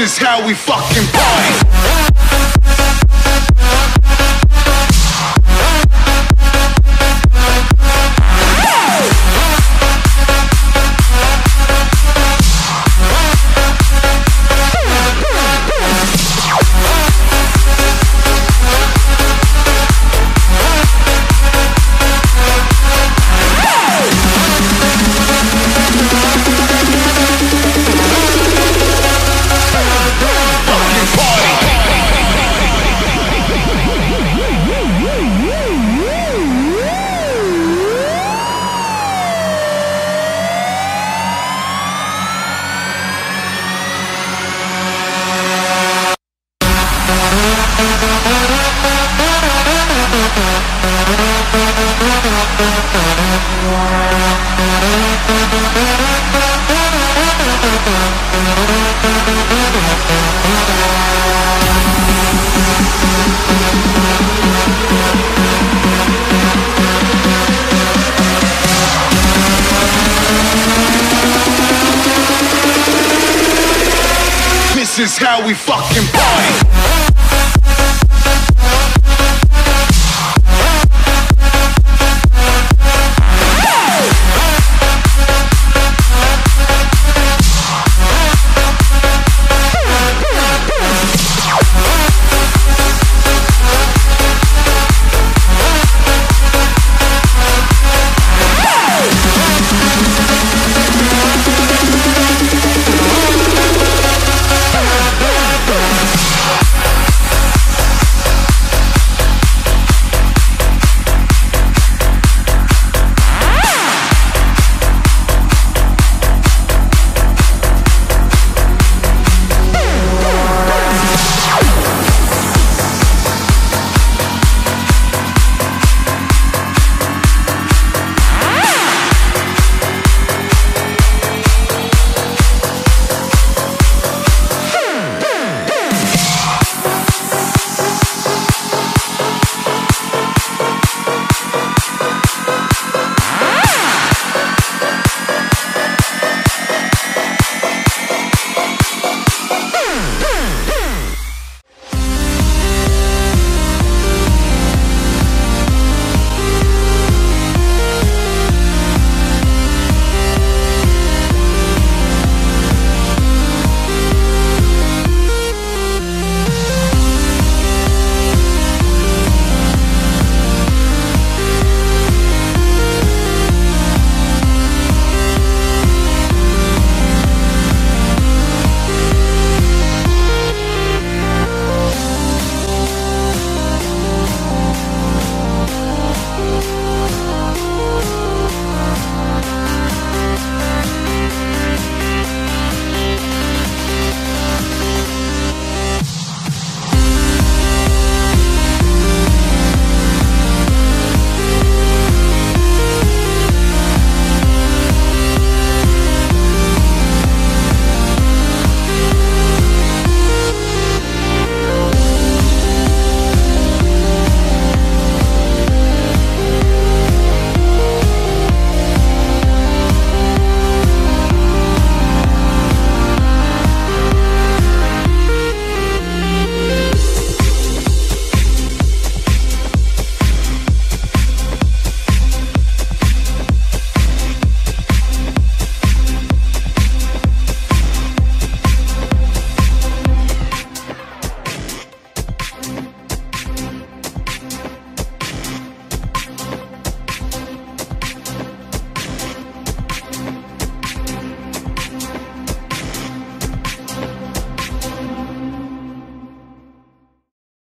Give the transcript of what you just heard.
is how we fucking party. Is how we fucking party.